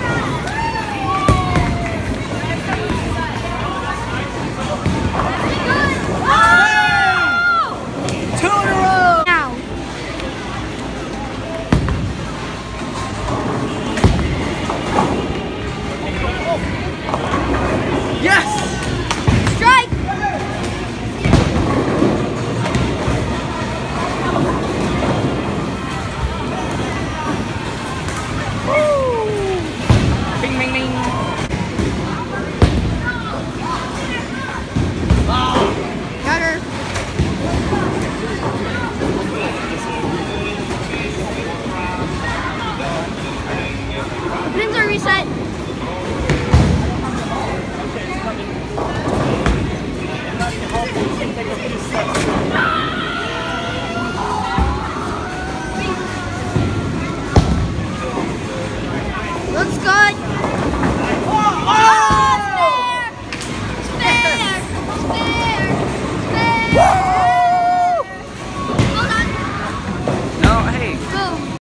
Yeah. 山